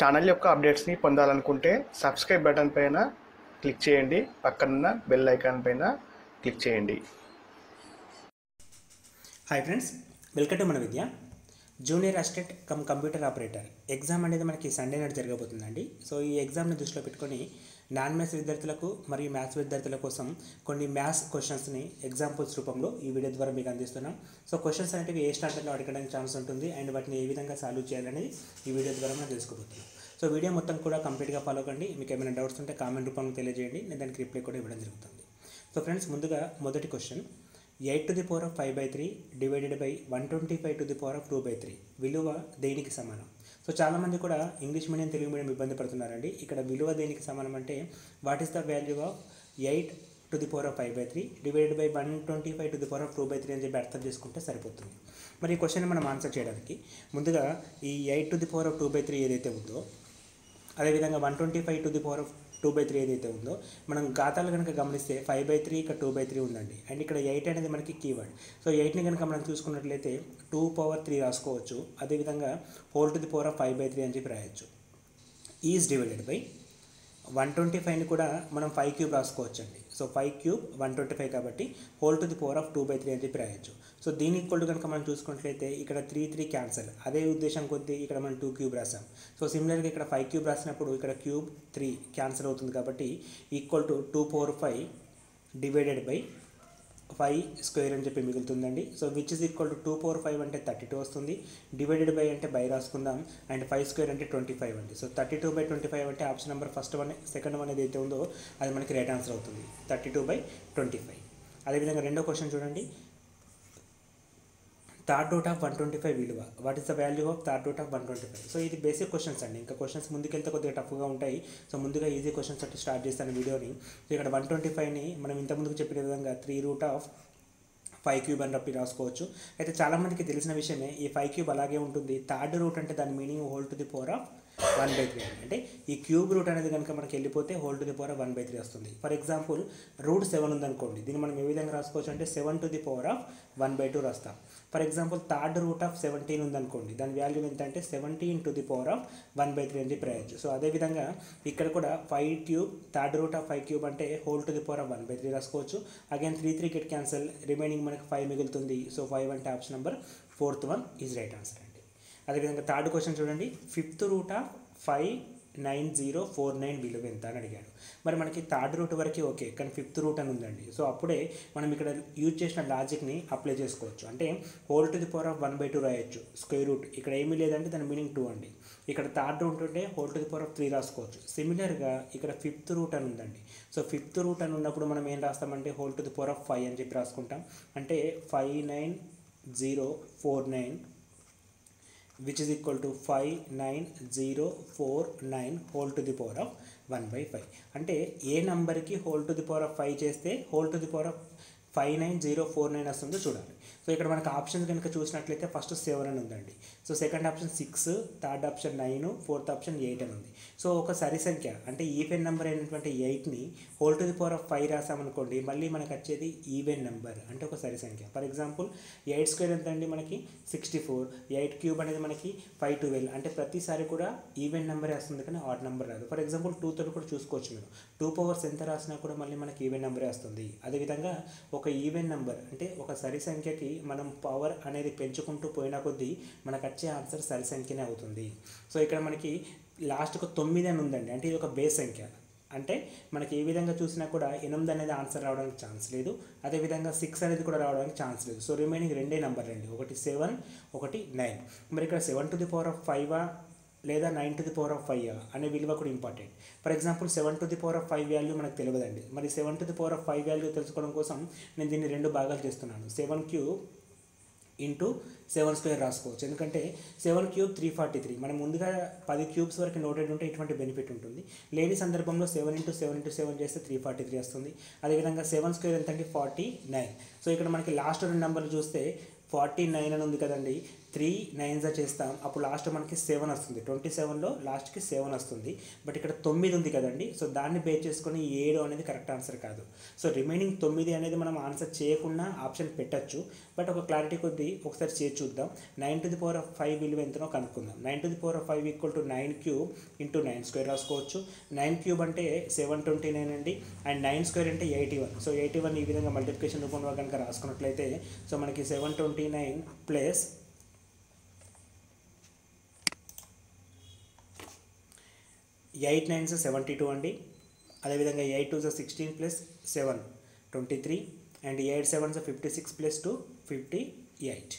Channel యొక్క అప్డేట్స్ని పొందాలనుకుంటే subscribe button పైన క్లిక్ చేయండి. పక్కనున్న బెల్ ఐకాన్ పైన క్లిక్ చేయండి. హాయ్ ఫ్రెండ్స్ వెల్కమ్ టు మన విద్య. Junior assistant cum computer operator exam అనేది మనకి సండే నాడు జరగబోతుందండి. సో ఈ ఎగ్జామ్ని దృష్టిలో పెట్టుకొని నాన్ మ్యాథ్స్ విద్యార్థులకు మరియు మ్యాథ్స్ విద్యార్థుల కోసం కొన్ని మ్యాథ్స్ క్వశ్చన్స్ని ఎగ్జాంపుల్స్ రూపంలో ఈ వీడియో ద్వారా మీకు అందిస్తున్నాం. సో క్వశ్చన్స్ అనేవి ఏ స్టాండర్డ్లో అడగడానికి ఛాన్స్ ఉంటుంది అండ్ వాటిని ఏ విధంగా సాల్వ్ చేయాలనేది ఈ వీడియో ద్వారా మనం తెలుసుకోబోతున్నాం. సో వీడియో మొత్తం కూడా కంప్లీట్గా ఫాలో కండి. మీకు ఏమైనా డౌట్స్ ఉంటే కామెంట్ రూపంలో తెలియజేయండి. నేను దానికి రిప్లై కూడా ఇవ్వడం జరుగుతుంది. సో ఫ్రెండ్స్ ముందుగా మొదటి question. Eight to the power of five by three divided by one twenty five to the power of two by three. విలువ దేనికి సమానం? సో చాలామంది కూడా ఇంగ్లీష్ మీడియం తెలుగు మీడియం ఇబ్బంది పడుతున్నారండి. ఇక్కడ విలువ దేనికి సమానం అంటే what is the value of eight to the power of five by three divided by one twenty five to the power of two by three అని చెప్పి అర్థం చేసుకుంటే సరిపోతుంది. మరి ఈ క్వశ్చన్ మనం ఆన్సర్ చేయడానికి ముందుగా ఈ eight to the power of two by three ఏదైతే ఉందో అదేవిధంగా one twenty five to the power of two by three ఏదైతే ఉందో మనం ఖాతాలు కనుక గమనిస్తే ఫైవ్ బై త్రీ ఇక్కడ టూ బై త్రీ ఉందండి. అండ్ ఇక్కడ ఎయిట్ అనేది మనకి కీవర్డ్ సో ఎయిట్ని కనుక మనం చూసుకున్నట్లయితే టూ పవర్ త్రీ రాసుకోవచ్చు. అదేవిధంగా whole to the power of five by three అని చెప్పి రాయొచ్చు. Is divided by one twenty ఫైవ్ని కూడా మనం ఫైవ్ క్యూబ్ రాసుకోవచ్చు అండి so five cube one twenty five కాబట్టి whole to the power of two by three అని చెప్పి రాయొచ్చు. సో దీని ఈక్వల్ టు కనుక మనం చూసుకున్నట్లయితే ఇక్కడ త్రీ త్రీ క్యాన్సల్ అదే ఉద్దేశం కొద్దీ ఇక్కడ మనం టూ క్యూబ్ రాసాం. సో సిమిలర్గా ఇక్కడ ఫైవ్ క్యూబ్ రాసినప్పుడు ఇక్కడ క్యూబ్ త్రీ క్యాన్సల్ అవుతుంది కాబట్టి equal to two four five divided by five square అని చెప్పి మిగులుతుందండి. So which is equal to two four five అంటే థర్టీ టూ వస్తుంది. డివైడెడ్ బై అంటే బై రాసుకుందాం. అండ్ ఫైవ్ స్క్వేర్ అంటే ట్వంటీ ఫైవ్ అండి. So thirty two by twenty five అంటే option number first one second one ఏదైతే ఉందో అది మనకి రైట్ ఆన్సర్ అవుతుంది. Thirty two by twenty five అదేవిధంగా రెండో క్వశ్చన్ చూడండి. Third dot of one twenty five విలువ. What is the value of third dot of one twenty five so ఇది బేసిక్ క్వశ్చన్స్ అండి. ఇంకా క్వశ్చన్స్ ముందుకెళ్తే కొద్దిగా టఫ్గా ఉంటాయి. సో ముందుగా ఈజీ క్వశ్చన్స్ అంటే స్టార్ట్ చేస్తాను వీడియోని. సో ఇక్కడ వన్ ట్వంటీ ఫైవ్ని మనం ఇంతకుముందుకు చెప్పిన విధంగా three root of five cube అని రప్పి రాసుకోవచ్చు. అయితే చాలామందికి తెలిసిన విషయమే ఈ ఫైవ్ క్యూబ్ అలాగే ఉంటుంది. థర్డ్ రూట్ అంటే దాని meaning whole to the power of one by three అంటే ఈ క్యూబ్ రూట్ అనేది కనుక మనకి వెళ్ళిపోతే whole to the power of one by three వస్తుంది. ఫర్ ఎగ్జాంపుల్ రూట్ సెవెన్ ఉందనుకోండి. దీన్ని మనం ఏ విధంగా రాసుకోవచ్చు అంటే seven to the power of one by two రాస్తాం. For example third root of seventeen ఉందనుకోండి దాని వాల్యూ ఎంత అంటే seventeen to the power of one by three అని చెప్పి రాయొచ్చు. సో అదేవిధంగా ఇక్కడ కూడా five cube third root of five cube అంటే whole to the power of one by three రాసుకోవచ్చు. అగైన్ త్రీ త్రీ కెట్ క్యాన్సల్ రిమైనింగ్ మనకి ఫైవ్ మిగులుతుంది. సో ఫైవ్ అంటే option number fourth one is right answer అండి. అదేవిధంగా థర్డ్ క్వశ్చన్ చూడండి. Fifth root of five nine zero four nine విలువ ఎంత అని అడిగాడు. మరి మనకి థర్డ్ రూట్ వరకు ఓకే కానీ ఫిఫ్త్ రూట్ అని ఉందండి. సో అప్పుడే మనం ఇక్కడ యూజ్ చేసిన లాజిక్ని అప్లై చేసుకోవచ్చు. అంటే whole to the power of one by two రాయొచ్చు స్క్వేర్ రూట్ ఇక్కడ ఏమీ లేదంటే దాని మీనింగ్ టూ అండి. ఇక్కడ థర్డ్ రూట్ ఉంటే whole to the power of three రాసుకోవచ్చు. సిమిలర్గా ఇక్కడ ఫిఫ్త్ రూట్ అని ఉందండి. సో ఫిఫ్త్ రూట్ అని ఉన్నప్పుడు మనం ఏం రాస్తామంటే whole to the power of five అని చెప్పి రాసుకుంటాం. అంటే five nine zero four nine which is equal to five nine zero four nine whole to the power of one by five అంటే ఏ నెంబర్కి whole to the power of five చేస్తే whole to the power of five nine zero four nine వస్తుందో చూడాలి. So ఇక్కడ మనకు options కనుక చూసినట్లయితే ఫస్ట్ సెవెన్ అని ఉందండి. So second option six third option nine fourth option eight అని ఉంది. సో ఒక సరి సంఖ్య అంటే ఈవెన్ నెంబర్ అయినటువంటి ఎయిట్ని whole to the power of five రాసామనుకోండి మళ్ళీ మనకు వచ్చేది ఈవెన్ నెంబర్ అంటే ఒక సరి సంఖ్య. ఫర్ ఎగ్జాంపుల్ ఎయిట్ స్క్వేర్ ఎంత అండి మనకి? సిక్స్టీ ఫోర్ ఎయిట్ క్యూబ్ అనేది మనకి ఫైవ్ ట్వెల్వ్ అంటే ప్రతిసారి కూడా ఈవెన్ నెంబరే వస్తుంది కానీ ఆడ్ నెంబర్ రాదు. ఫర్ ఎగ్జాంపుల్ టూ తోటి కూడా చూసుకోవచ్చు మీరు. టూ పవర్స్ ఎంత రాసినా కూడా మళ్ళీ మనకి ఈవెన్ నెంబరే వస్తుంది. అదేవిధంగా ఒక ఈవెన్ నెంబర్ అంటే ఒక సరి సంఖ్యకి మనం పవర్ అనేది పెంచుకుంటూ పోయిన కొద్దీ మనకు వచ్చే ఆన్సర్ సరి సంఖ్యనే అవుతుంది. సో ఇక్కడ మనకి లాస్ట్కు తొమ్మిది అని ఉందండి. అంటే ఇది ఒక బేస్ సంఖ్య. అంటే మనకి ఏ విధంగా చూసినా కూడా ఎనిమిది అనేది ఆన్సర్ రావడానికి ఛాన్స్ లేదు. అదేవిధంగా సిక్స్ అనేది కూడా రావడానికి ఛాన్స్ లేదు. సో రిమైనింగ్ రెండే నెంబర్ అండి. ఒకటి సెవెన్ ఒకటి నైన్. మరి ఇక్కడ seven to the power of five లేదా nine to the power of five అనే విలువ కూడా important. For example seven to the power of five value మనకు తెలియదండి. మరి seven to the power of five value తెలుసుకోవడం కోసం నేను దీన్ని రెండు భాగాలు చేస్తున్నాను. Seven cube into seven square రాసుకోవచ్చు. ఎందుకంటే seven cube three forty three మనం ముందుగా పది క్యూబ్స్ వరకు నోటెడ్ ఉంటే ఇటువంటి బెనిఫిట్ ఉంటుంది. లేని సందర్భంలో seven into seven into seven చేస్తే త్రీ ఫార్టీ త్రీ వస్తుంది. అదేవిధంగా సెవెన్ స్క్వేర్ ఎంత అంటే ఫార్టీ నైన్ సో ఇక్కడ మనకి లాస్ట్ రెండు నెంబర్లు చూస్తే ఫార్టీ నైన్ అని ఉంది కదండి. త్రీ నైన్జా చేస్తాం. అప్పుడు లాస్ట్ మనకి సెవెన్ వస్తుంది. ట్వంటీ సెవెన్లో లాస్ట్కి సెవెన్ వస్తుంది. బట్ ఇక్కడ తొమ్మిది ఉంది కదండి. సో దాన్ని బేస్ చేసుకొని ఏడు అనేది కరెక్ట్ ఆన్సర్ కాదు. సో రిమైనింగ్ తొమ్మిది అనేది మనం ఆన్సర్ చేయకుండా ఆప్షన్ పెట్టచ్చు. బట్ ఒక క్లారిటీ కొద్దీ ఒకసారి చేసి చూద్దాం. Nine to the power of five విలువ ఎంతనో కనుక్కుందాం. Nine to the power of five equal to nine cube into nine square రాసుకోవచ్చు. నైన్ క్యూబ్ అంటే సెవెన్ ట్వంటీ నైన్ అండి. అండ్ నైన్ స్క్వేర్ అంటే eighty one so eighty one ఈ విధంగా multiplication రూపంలో కనుక రాసుకున్నట్లయితే సో మనకి seven twenty nine plus eight nines seventy two అండి. అదేవిధంగా eight two sixteen plus seven twenty three and eight sevens fifty six plus two fifty eight.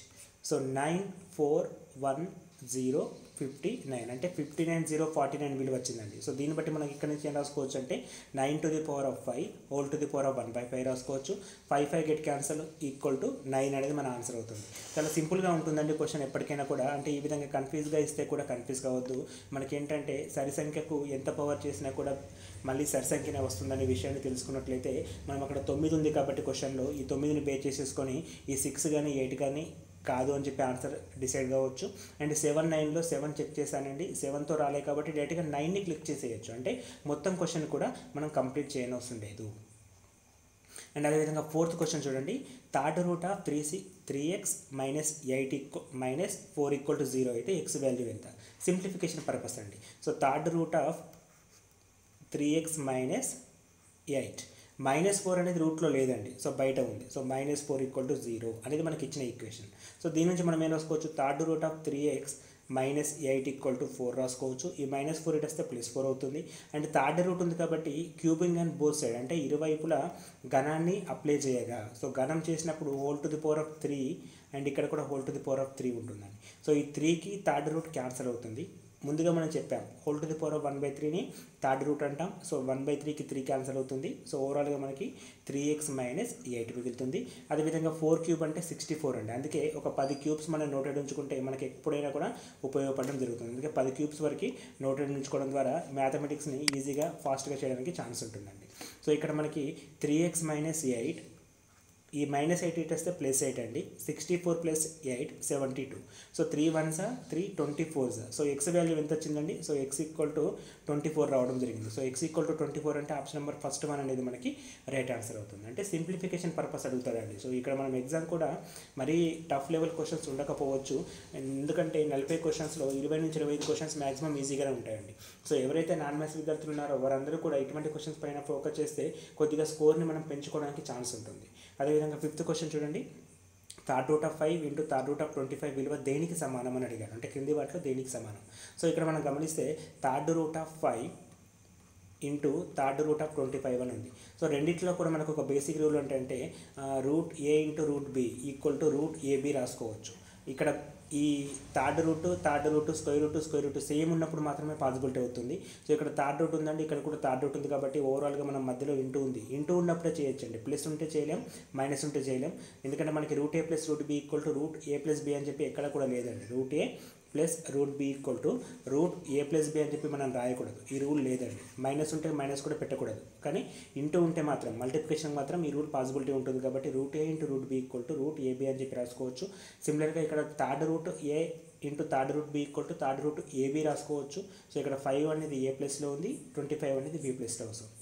So nine four one zero fifty nine అంటే fifty nine zero forty nine విలువ వచ్చిందండి so దీన్ని బట్టి మనకి ఇక్కడ నుంచి ఏం రాసుకోవచ్చు అంటే nine to the power of five whole to the power of one by five రాసుకోవచ్చు. Five five get cancel equal to nine అనేది మన ఆన్సర్ అవుతుంది. చాలా సింపుల్గా ఉంటుందండి క్వశ్చన్ ఎప్పటికైనా కూడా. అంటే ఈ విధంగా కన్ఫ్యూజ్గా ఇస్తే కూడా కన్ఫ్యూజ్ కావద్దు మనకి ఏంటంటే సరి సంఖ్యకు ఎంత పవర్ చేసినా కూడా మళ్ళీ సరి సంఖ్యనే వస్తుందనే విషయాన్ని తెలుసుకున్నట్లయితే మనం అక్కడ తొమ్మిది ఉంది కాబట్టి క్వశ్చన్లో ఈ తొమ్మిదిని బే చేసేసుకొని ఈ సిక్స్ కానీ ఎయిట్ కానీ కాదు అని చెప్పి ఆన్సర్ డిసైడ్ కావచ్చు. అండ్ సెవెన్ నైన్లో సెవెన్ చెక్ చేశానండి. సెవెన్తో రాలే కాబట్టి డైరెక్ట్గా నైన్ని క్లిక్ చేసేయచ్చు. అంటే మొత్తం క్వశ్చన్ కూడా మనం కంప్లీట్ చేయనవసరం లేదు. అండ్ అదేవిధంగా ఫోర్త్ క్వశ్చన్ చూడండి. Third root of three c three x minus eight equal minus four equal to zero అయితే ఎక్స్ వాల్యూ ఎంత? సింప్లిఫికేషన్ పర్పస్ అండి. So third root of three x minus eight. Minus four అనేది రూట్లో లేదండి. So బయట ఉంది. So minus four equal to zero అనేది మనకి ఇచ్చిన ఈక్వేషన్. సో దీని నుంచి మనం ఏం రాసుకోవచ్చు? Third root of three x minus eight equal to four రాసుకోవచ్చు. ఈ మైనస్ ఫోర్ ఇటు వస్తే ప్లస్ ఫోర్ అవుతుంది. అండ్ థర్డ్ రూట్ ఉంది కాబట్టి క్యూబింగ్ అండ్ బోత్ సైడ్ అంటే ఇరువైపులా ఘనాన్ని అప్లై చేయగా. సో ఘనం చేసినప్పుడు whole to the power of three and ఇక్కడ కూడా whole to the power of three ఉంటుందండి. సో ఈ త్రీకి థర్డ్ రూట్ క్యాన్సల్ అవుతుంది. ముందుగా మనం చెప్పాం whole to the power of one by త్రీని థర్డ్ రూట్ అంటాం. సో వన్ బై త్రీకి త్రీ క్యాన్సల్ అవుతుంది. సో ఓవరాల్గా మనకి త్రీ ఎక్స్ మైనస్ ఎయిట్ మిగులుతుంది. అదేవిధంగా ఫోర్ క్యూబ్ అంటే సిక్స్టీ ఫోర్ అండి. అందుకే ఒక పది క్యూబ్స్ మనం నోటెడ్ ఉంచుకుంటే మనకి ఎప్పుడైనా కూడా ఉపయోగపడడం జరుగుతుంది. అందుకే పది క్యూబ్స్ వరకు నోటెడ్ ఉంచుకోవడం ద్వారా మ్యాథమెటిక్స్ని ఈజీగా ఫాస్ట్గా చేయడానికి ఛాన్స్ ఉంటుందండి. సో ఇక్కడ మనకి త్రీ ఎక్స్ మైనస్ ఎయిట్ ఈ మైనస్ ఎయిట్ ఎయిట్ వస్తే ప్లస్ ఎయిట్ అండి. Sixty four plus eight seventy two so three ones three twenty fours so x value ఎంత వచ్చిందండి? So x equal to twenty four రావడం జరిగింది. So x equal to twenty four అంటే option number first one అనేది మనకి right answer అవుతుంది. అంటే simplification purpose అడుగుతాడండి so ఇక్కడ మనం ఎగ్జామ్ కూడా మరీ టఫ్ లెవెల్ క్వశ్చన్స్ ఉండకపోవచ్చు. ఎందుకంటే నలభై క్వశ్చన్స్లో ఇరవై నుంచి ఇరవై ఐదు క్వశ్చన్స్ మాక్సిమం ఈజీగానే ఉంటాయండి. సో ఎవరైతే నాన్ మ్యాథ్స్ విద్యార్థులు ఉన్నారో వారందరూ కూడా ఇటువంటి క్వశ్చన్స్ పైన ఫోకస్ చేస్తే కొద్దిగా స్కోర్ని మనం పెంచుకోవడానికి ఛాన్స్ ఉంటుంది. అదేవిధంగా ఫిఫ్త్ క్వశ్చన్ చూడండి. Third root of five into third root of twenty five విలువ దేనికి సమానం అని అడిగారు. అంటే క్రింది వాటిలో దేనికి సమానం? సో ఇక్కడ మనం గమనిస్తే third root of five into third root of twenty five అని ఉంది. సో రెండిట్లో కూడా మనకు ఒక బేసిక్ రూల్ ఏంటంటే root a into root b equal to root a b రాసుకోవచ్చు. ఇక్కడ ఈ third root third root square root square root same ఉన్నప్పుడు మాత్రమే పాసిబిలిటీ అవుతుంది. సో ఇక్కడ థర్డ్ రూట్ ఉందండి ఇక్కడ కూడా థర్డ్ రూట్ ఉంది కాబట్టి ఓవరాల్గా మనం మధ్యలో ఇంటూ ఉంది. ఇంటూ ఉన్నప్పుడే చేయొచ్చండి. ప్లస్ ఉంటే చేయలేం మైనస్ ఉంటే చేయలేం. ఎందుకంటే మనకి root a plus root b equal to root a plus b అని చెప్పి ఎక్కడ కూడా లేదండి. Root a plus root b equal to root a plus b అని చెప్పి మనం రాయకూడదు. ఈ రూల్ లేదండి. మైనస్ ఉంటే మైనస్ కూడా పెట్టకూడదు. కానీ ఇంటూ ఉంటే మాత్రం మల్టిప్లికేషన్ మాత్రం ఈ రూల్ పాసిబిలిటీ ఉంటుంది కాబట్టి root a into root b equal to root a b అని చెప్పి రాసుకోవచ్చు. సిమిలర్గా ఇక్కడ third root a into third root b equal to third root a b రాసుకోవచ్చు. సో ఇక్కడ ఫైవ్ అనేది ఏ ప్లస్లో ఉంది? ట్వంటీ ఫైవ్ అనేది బి ప్లస్లో వస్తుంది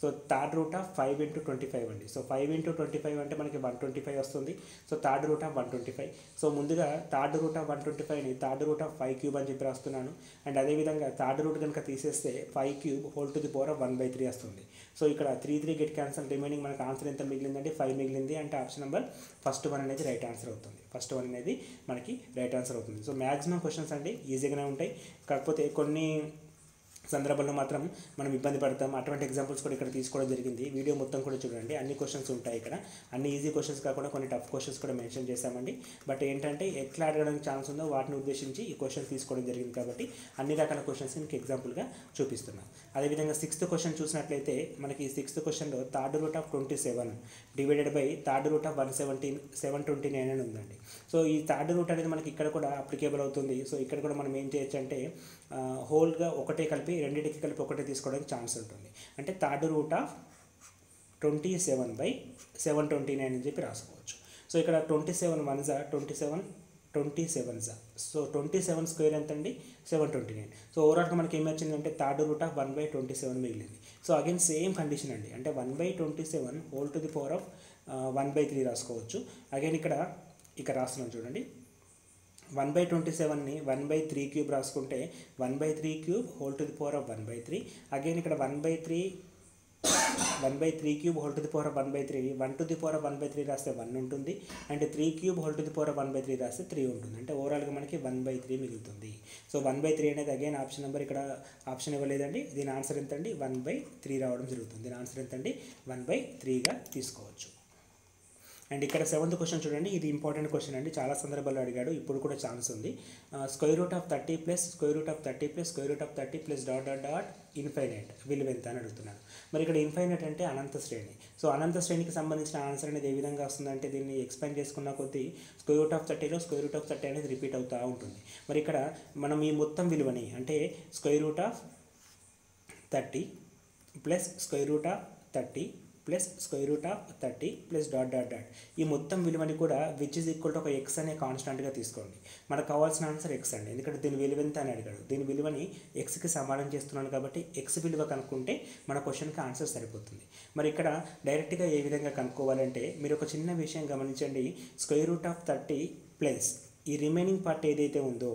so third root of five into twenty five అండి. So five into twenty five అంటే మనకి వన్ ట్వంటీ ఫైవ్ వస్తుంది. So third root of one twenty five. So ముందుగా third root of one twenty ఫైవ్ని third root of five cube అని చెప్పి రాస్తున్నాను. And అదేవిధంగా third root కనుక తీసేస్తే five cube whole to the power of one by three వస్తుంది. So ఇక్కడ three three get cancel remaining మనకు ఆన్సర్ ఎంత మిగిలిందంటే ఫైవ్ మిగిలింది. అంటే ఆప్షన్ నెంబర్ ఫస్ట్ వన్ అనేది రైట్ ఆన్సర్ అవుతుంది. ఫస్ట్ వన్ అనేది మనకి రైట్ ఆన్సర్ అవుతుంది. సో మ్యాక్సిమం క్వశ్చన్స్ అండి ఈజీగానే ఉంటాయి. కాకపోతే కొన్ని సందర్భంలో మాత్రం మనం ఇబ్బంది పడతాం. అటువంటి ఎగ్జాంపుల్స్ కూడా ఇక్కడ తీసుకోవడం జరిగింది. వీడియో మొత్తం కూడా చూడండి. అన్ని క్వశ్చన్స్ ఉంటాయి ఇక్కడ. అన్ని ఈజీ క్వశ్చన్స్ కాకుండా కొన్ని టఫ్ క్వశ్చన్స్ కూడా మెన్షన్ చేశామండి. బట్ ఏంటంటే ఎట్లా అడగడానికి ఛాన్స్ ఉందో వాటిని ఉద్దేశించి ఈ క్వశ్చన్ తీసుకోవడం జరిగింది కాబట్టి అన్ని రకాల క్వశ్చన్స్ మీకు ఎగ్జాంపుల్గా చూపిస్తున్నాం. అదేవిధంగా సిక్స్త్ క్వశ్చన్ చూసినట్లయితే మనకి సిక్స్త్ క్వశ్చన్లో third root of twenty seven divided by third root of one seventeen seven twenty nine అని ఉందండి. సో ఈ థర్డ్ రూట్ అనేది మనకి ఇక్కడ కూడా అప్లికేబుల్ అవుతుంది. సో ఇక్కడ కూడా మనం ఏం చేయొచ్చు అంటే హోల్గా ఒకటే కలిపి రెండింటికి కలిపి ఒకటే తీసుకోవడానికి ఛాన్స్ ఉంటుంది. అంటే third root of twenty seven by seven twenty nine అని చెప్పి రాసుకోవచ్చు. సో ఇక్కడ ట్వంటీ సెవెన్ వన్ జా twenty seven twenty seven so twenty seven square ఎంత అండి సెవెన్ ట్వంటీ నైన్. సో ఓవరాల్గా మనకి ఏమి వచ్చిందంటే third root of one by twenty seven మిగిలింది. సో అగైన్ సేమ్ కండిషన్ అండి. అంటే one by twenty seven whole to the power of one by three రాసుకోవచ్చు. అగైన్ ఇక్కడ ఇక్కడ రాస్తున్నాం చూడండి. వన్ బై ట్వంటీ సెవెన్ని వన్ బై త్రీ క్యూబ్ రాసుకుంటే one by three cube whole to the power of one by three again ఇక్కడ one by three one by three cube whole to the power of one by three one to the power of one by three రాస్తే one ఉంటుంది and three cube whole to the power of one by three రాస్తే three ఉంటుంది అంటే ఓవరాల్గా మనకి one by three మిగులుతుంది so one by three అనేది again option number ఇక్కడ ఆప్షన్ ఇవ్వలేదండి దీని ఆన్సర్ ఎంత అండి వన్ బై త్రీ రావడం జరుగుతుంది దీని ఆన్సర్ ఎంతండి వన్ బై త్రీగా తీసుకోవచ్చు అండ్ ఇక్కడ సెవెంత్ క్వశ్చన్ చూడండి ఇది ఇంపార్టెంట్ క్వశ్చన్ అండి. చాలా సందర్భాల్లో అడిగాడు ఇప్పుడు కూడా ఛాన్స్ ఉంది. Square root of thirty plus square root of thirty plus square root of thirty plus dot dot dot infinite విలువ ఎంత అని అడుగుతున్నాడు. మరి ఇక్కడ ఇన్ఫైనైట్ అంటే అనంత శ్రేణి. సో అనంత శ్రేణికి సంబంధించిన ఆన్సర్ అనేది ఏ విధంగా వస్తుందంటే దీన్ని ఎక్స్ప్లెయిన్ చేసుకున్న కొద్దీ స్క్వేర్ రూట్ ఆఫ్ థర్టీలో స్క్వేర్ రూట్ ఆఫ్ థర్టీ అనేది రిపీట్ అవుతూ ఉంటుంది. మరి ఇక్కడ మనం ఈ మొత్తం విలువని అంటే square root of thirty plus square root of thirty plus square root of thirty plus dot dot dot ఈ మొత్తం విలువని కూడా విచ్ ఇస్ ఈక్వల్ టు ఒక ఎక్స్ అనే కాన్స్టాంట్గా తీసుకోండి. మనకు కావాల్సిన ఆన్సర్ ఎక్స్ అండి. ఎందుకంటే దీని విలువ ఎంత అని అడిగాడు. దీని విలువని ఎక్స్కి సమానం చేస్తున్నాను కాబట్టి ఎక్స్ విలువ కనుక్కుంటే మన క్వశ్చన్కి ఆన్సర్ సరిపోతుంది. మరి ఇక్కడ డైరెక్ట్గా ఏ విధంగా కనుక్కోవాలంటే మీరు ఒక చిన్న విషయం గమనించండి. Square root of thirty plus ఈ రిమైనింగ్ పార్ట్ ఏదైతే ఉందో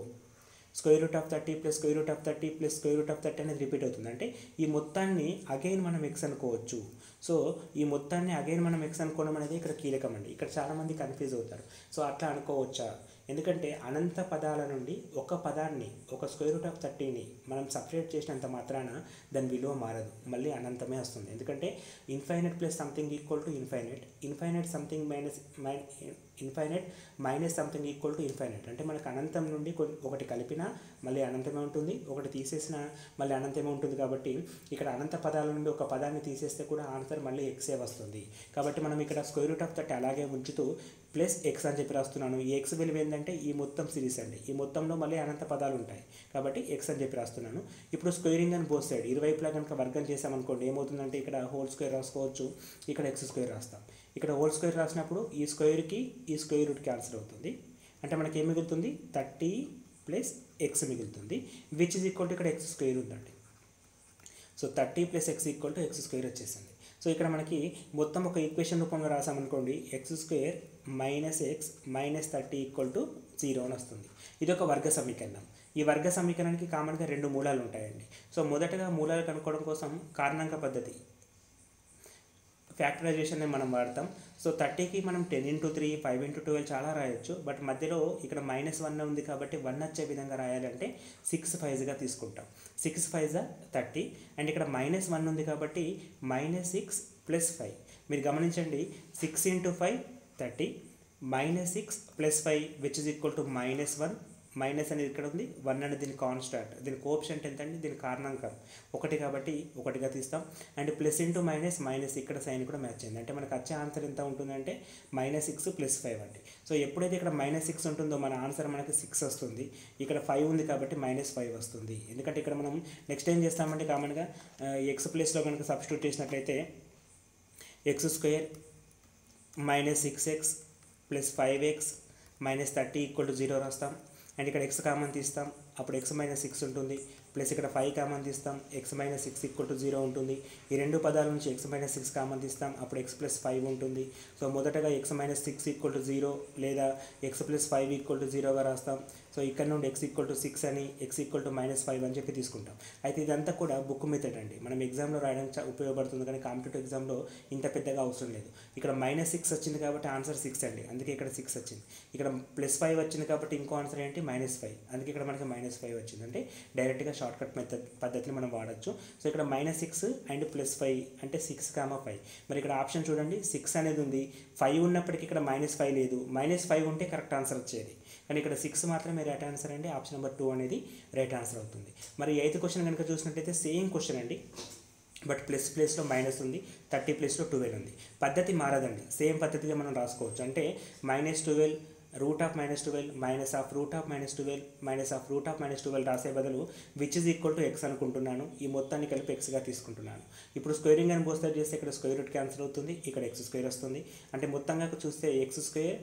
square root of thirty plus square root of thirty plus square root of thirty అనేది రిపీట్ అవుతుంది. అంటే ఈ మొత్తాన్ని అగైన్ మనం ఎక్స్ అనుకోవచ్చు. సో ఈ మొత్తాన్ని అగైన్ మనం ఎక్స్ అనుకోవడం అనేది ఇక్కడ కీలకం అండి. ఇక్కడ చాలామంది కన్ఫ్యూజ్ అవుతారు. సో అట్లా అనుకోవచ్చా? ఎందుకంటే అనంత పదాల నుండి ఒక పదాన్ని ఒక స్క్వేర్ రూట్ ఆఫ్ థర్టీని మనం సపరేట్ చేసినంత మాత్రాన దాని విలువ మారదు. మళ్ళీ అనంతమే వస్తుంది. ఎందుకంటే infinite plus something equal to infinite infinite something minus infinite minus something equal to infinite అంటే మనకు అనంతం నుండి ఒకటి కలిపినా మళ్ళీ అనంతమే ఉంటుంది ఒకటి తీసేసినా మళ్ళీ అనంతమే ఉంటుంది కాబట్టి ఇక్కడ అనంత పదాల నుండి ఒక పదాన్ని తీసేస్తే కూడా ఆన్సర్ మళ్ళీ ఎక్సే వస్తుంది. కాబట్టి మనం ఇక్కడ స్క్వేర్ రూట్ ఆఫ్ థర్టీ అలాగే ఉంచుతూ ప్లస్ ఎక్స్ అని చెప్పి రాస్తున్నాను. ఈ ఎక్స్ విలువ ఏంటంటే ఈ మొత్తం సిరీస్ అండి. ఈ మొత్తంలో మళ్ళీ అనంత పదాలు ఉంటాయి. కాబట్టి ఎక్స్ అని చెప్పి రాస్తున్నాను. ఇప్పుడు స్క్వేరింగ్ అని బోత్ సైడ్ ఇరువైపులా కనుక వర్గం చేసామనుకోండి ఏమవుతుందంటే ఇక్కడ హోల్ స్క్వేర్ రాసుకోవచ్చు. ఇక్కడ ఎక్స్ స్క్వేర్ రాస్తాం. ఇక్కడ హోల్ స్క్వేర్ రాసినప్పుడు ఈ స్క్వేర్కి ఈ స్క్వేర్ రూట్ క్యాన్సిల్ అవుతుంది. అంటే మనకి ఏం మిగులుతుంది? థర్టీ ప్లస్ ఎక్స్ మిగులుతుంది. విచ్ ఇస్ ఈక్వల్ టు ఇక్కడ ఎక్స్ స్క్వేర్ ఉందండి. So thirty plus x equal to x square వచ్చేసింది. సో ఇక్కడ మనకి మొత్తం ఒక ఈక్వేషన్ రూపంలో రాసామనుకోండి x square minus x minus thirty equal to zero అని వస్తుంది. ఇది ఒక వర్గ సమీకరణం. ఈ వర్గ సమీకరణానికి కామన్గా రెండు మూలాలు ఉంటాయండి. సో మొదటగా మూలాలు కనుక్కోవడం కోసం కారణాంక పద్ధతి. ఫ్యాక్టరైజేషన్ మనం వాడతాం. సో థర్టీకి మనం ten into three five into twelve చాలా రాయొచ్చు. బట్ మధ్యలో ఇక్కడ మైనస్ వన్ ఉంది కాబట్టి వన్ వచ్చే విధంగా రాయాలంటే సిక్స్ ఫైవ్గా తీసుకుంటాం. Six five thirty. అండ్ ఇక్కడ మైనస్ వన్ ఉంది కాబట్టి మైనస్ సిక్స్ ప్లస్ ఫైవ్. మీరు గమనించండి six into five thirty. Minus six plus five which is equal to minus one minus అనేది ఇక్కడ ఉంది. వన్ అనేది దీని కాన్స్టాంట్ దీని కోప్షెంట్ ఎంత అండి దీని కారణాంకం. ఒకటి కాబట్టి ఒకటిగా తీస్తాం. And plus into minus minus ఇక్కడ సైన్ కూడా మ్యాచ్ అయింది. అంటే మనకు వచ్చే ఆన్సర్ ఎంత ఉంటుందంటే మైనస్ సిక్స్ ప్లస్ ఫైవ్ అండి. సో ఎప్పుడైతే ఇక్కడ మైనస్ సిక్స్ ఉంటుందో మన ఆన్సర్ మనకి సిక్స్ వస్తుంది. ఇక్కడ ఫైవ్ ఉంది కాబట్టి మైనస్ ఫైవ్ వస్తుంది. ఎందుకంటే ఇక్కడ మనం నెక్స్ట్ ఏం చేస్తామంటే కామన్గా ఎక్స్ ప్లేస్లో కనుక సబ్స్టిట్యూట్ చేసినట్లయితే x square minus six x plus five x minus thirty equal to zero రాస్తాం. అండ్ ఇక్కడ ఎక్స్ కామన్ తీస్తాం. అప్పుడు ఎక్స్ మైనస్ సిక్స్ ఉంటుంది. ప్లస్ ఇక్కడ ఫైవ్ కామన్ తీస్తాం. X minus six equal to zero ఉంటుంది. ఈ రెండు పదాల నుంచి ఎక్స్ మైనస్ సిక్స్ కామన్ తీస్తాం. అప్పుడు ఎక్స్ ప్లస్ ఫైవ్ ఉంటుంది. సో మొదటగా x minus six equal to zero లేదా x plus five equal to జీరోగా రాస్తాం. సో ఇక్కడ నుండి ఎక్స్ ఈక్వల్ టు సిక్స్ అని x equal to minus five అని చెప్పి తీసుకుంటాం. అయితే ఇదంతా కూడా బుక్ మెథడ్ అండి. మనం ఎగ్జామ్లో రాయడం ఉపయోగపడుతుంది కానీ కాంపిటేటివ్ ఎగ్జామ్లో ఇంత పెద్దగా అవసరం లేదు. ఇక్కడ మైనస్ సిక్స్ వచ్చింది కాబట్టి ఆన్సర్ సిక్స్ అండి. అందుకే ఇక్కడ సిక్స్ వచ్చింది. ఇక్కడ ప్లస్ ఫైవ్ వచ్చింది కాబట్టి ఇంకో ఆన్సర్ ఏంటి? మైనస్ ఫైవ్ అందుకే ఇక్కడ మనకి మైనస్ ఫైవ్ వచ్చింది. అంటే డైరెక్ట్గా షార్ట్కట్ మెథడ్ పద్ధతిని మనం వాడచ్చు. సో ఇక్కడ minus six and plus five అంటే సిక్స్ కామా ఫైవ్ మరి ఇక్కడ ఆప్షన్ చూడండి. సిక్స్ అనేది ఉంది. ఫైవ్ ఉన్నప్పటికీ ఇక్కడ మైనస్ ఫైవ్ లేదు. మైనస్ ఫైవ్ ఉంటే కరెక్ట్ ఆన్సర్ వచ్చేది. కానీ ఇక్కడ సిక్స్ మాత్రమే రైట్ ఆన్సర్ అండి. ఆప్షన్ నెంబర్ టూ అనేది రైట్ ఆన్సర్ అవుతుంది. మరి ఎయిత్ క్వశ్చన్ కనుక చూసినట్టయితే సేమ్ క్వశ్చన్ అండి. బట్ ప్లస్ ప్లేస్లో మైనస్ ఉంది. థర్టీ ప్లేస్లో ట్వెల్వ్ ఉంది. పద్ధతి మారదండి. సేమ్ పద్ధతిగా మనం రాసుకోవచ్చు. అంటే minus twelve root of minus twelve minus of root of minus twelve minus of root of minus twelve రాసే బదులు which is equal to x అనుకుంటున్నాను. ఈ మొత్తాన్ని కలిపి ఎక్స్గా తీసుకుంటున్నాను. ఇప్పుడు స్క్వేరింగ్ అని పోస్తే చేస్తే ఇక్కడ స్క్వేర్ రూట్ క్యాన్సిల్ అవుతుంది. ఇక్కడ ఎక్స్ స్క్వేర్ వస్తుంది. అంటే మొత్తంగా చూస్తే x square